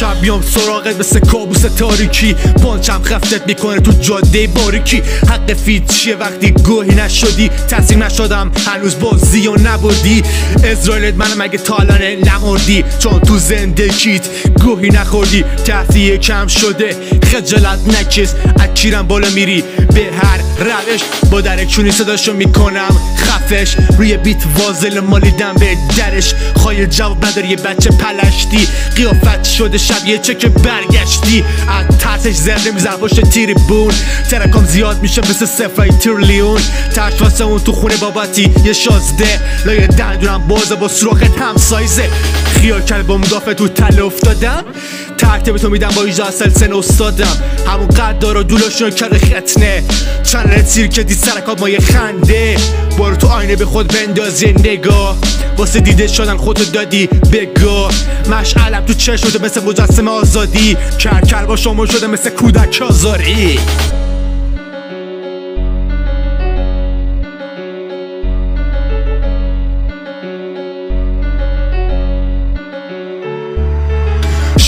شب میام سراغت مثل کابوس تاریکی. پانچم خفتت می‌کنه تو جاده باریکی. حق فیت چیه وقتی گوهی نشدی؟ تسلیم نشدم هنوز بازی و نبودی. اسرائیلت من مگه تالانه نمردی. چون تو زندگیت گوهی نخوردی تحتی کم شده. خجالت نکش اکیرم بالا میری. به هر روش با درکونی صداشو می‌کنم. خفش روی بیت وازل مالیدم به درش. خواهی جواب نداری یه بچه پلشتی. قیافت شده شب یه چک برگشتی. از ترسش زرده میزن پشت تیری بون ترکام زیاد میشه مثل سفرای تریلیون. تشت واسه اون تو خونه باباتی یه شازده. لایه دندونم بازه با سروخت هم سایزه. خیال کرد با مدافع تو تله افتادم. ترتیب تو میدم با ایجا اصل سن استادم. همون قدار و دولاشون کرده ختنه. چند سیر که دید سرکات ما یه خنده. برو تو آینه به خود بنداز نگاه. واسه دیده شدن خودتو دادی بگو. مشعلم تو چشم شده؟ مثل مجسم آزادی. کرکر با شما شده مثل کودک آزاری.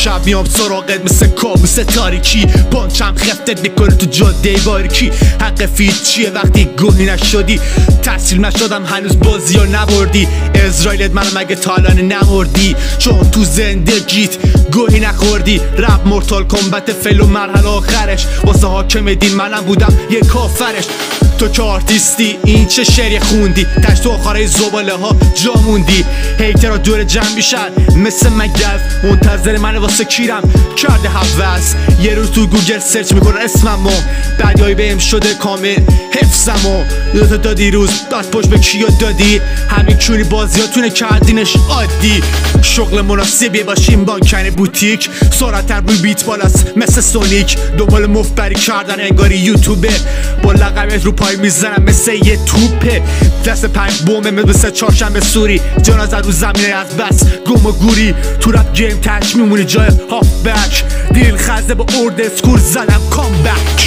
شب میام سراغت مثل کابوس تاریکی. پانچم خفتت می‌کنه تو جاده باریکی. حق فیت چیه وقتی گوهی نشدی؟ تحصیل نشدم هنوز بازی ها نبردی. اسرائیلت من مگه تالانه نمردی؟ چون تو زندگیت گوهی نخوردی. رب مرتال کمبت فلو مرحله آخرش. واسه حاکم دین منم بودم یه کافرش. تو که آرتیستی این چه شعری خوندی؟ تش تو آخره زباله ها جا موندی. هیترها دور جمع میشن. مثل مگف منتظر من واسه کیرم کرده حوث یه روز تو گوگل سرچ می‌کنه اسممو. بعدیایی بهم شده کامل حفظمو. یادت دادی روز بعد پشت به کیا دادی؟ همین کونی بازیاتونه کردینش عادی. شغل مناسبی باشیم بانکن بوتیک. سرعتر روی بیت بالاست مثل سونیک. دنبال مفبری کردن انگاری یوتیوبه. با لقبت رو پای می‌زنم مثل یه توپه. دست پنج بومه مثل چهارشنبه سوری. جنازه رو زمینه از بس. گم و گوری. تو رپ گیم تش میمونی جای هاف بک دیل خزه با ارد اسکور زدم. کام بک